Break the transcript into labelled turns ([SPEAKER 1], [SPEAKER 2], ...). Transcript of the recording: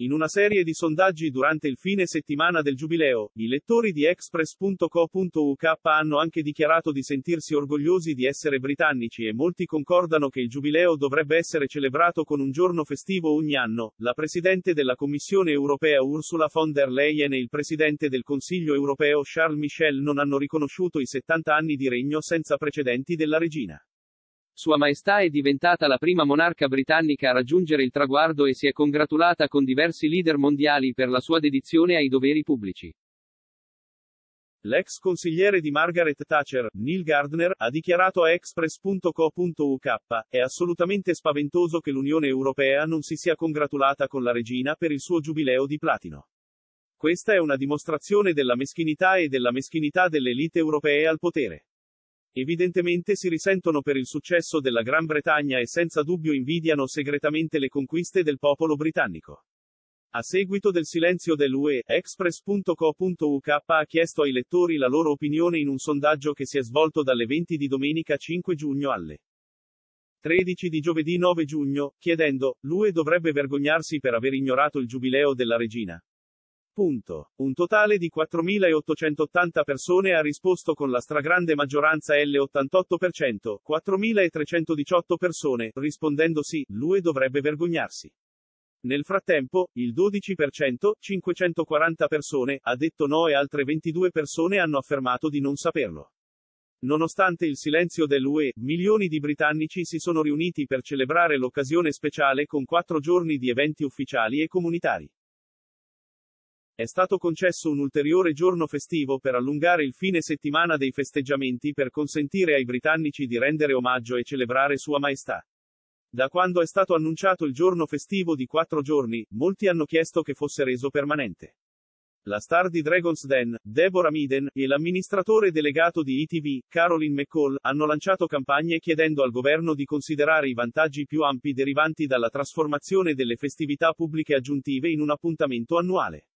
[SPEAKER 1] In una serie di sondaggi durante il fine settimana del Giubileo, i lettori di Express.co.uk hanno anche dichiarato di sentirsi orgogliosi di essere britannici e molti concordano che il Giubileo dovrebbe essere celebrato con un giorno festivo ogni anno. La Presidente della Commissione europea Ursula von der Leyen e il Presidente del Consiglio europeo Charles Michel non hanno riconosciuto i 70 anni di regno senza precedenti della regina.
[SPEAKER 2] Sua Maestà è diventata la prima monarca britannica a raggiungere il traguardo e si è congratulata con diversi leader mondiali per la sua dedizione ai doveri pubblici.
[SPEAKER 1] L'ex consigliere di Margaret Thatcher, Neil Gardner, ha dichiarato a Express.co.uk: È assolutamente spaventoso che l'Unione Europea non si sia congratulata con la regina per il suo giubileo di platino. Questa è una dimostrazione della meschinità e della meschinità delle elite europee al potere. Evidentemente si risentono per il successo della Gran Bretagna e senza dubbio invidiano segretamente le conquiste del popolo britannico. A seguito del silenzio dell'UE, Express.co.uk ha chiesto ai lettori la loro opinione in un sondaggio che si è svolto dalle 20 di domenica 5 giugno alle 13 di giovedì 9 giugno, chiedendo, l'UE dovrebbe vergognarsi per aver ignorato il giubileo della regina. Punto. Un totale di 4.880 persone ha risposto con la stragrande maggioranza L88%, 4.318 persone, rispondendo sì, l'UE dovrebbe vergognarsi. Nel frattempo, il 12%, 540 persone, ha detto no e altre 22 persone hanno affermato di non saperlo. Nonostante il silenzio dell'UE, milioni di britannici si sono riuniti per celebrare l'occasione speciale con quattro giorni di eventi ufficiali e comunitari. È stato concesso un ulteriore giorno festivo per allungare il fine settimana dei festeggiamenti per consentire ai britannici di rendere omaggio e celebrare Sua Maestà. Da quando è stato annunciato il giorno festivo di quattro giorni, molti hanno chiesto che fosse reso permanente. La star di Dragon's Den, Deborah Meaden, e l'amministratore delegato di ETV, Caroline McCall, hanno lanciato campagne chiedendo al governo di considerare i vantaggi più ampi derivanti dalla trasformazione delle festività pubbliche aggiuntive in un appuntamento annuale.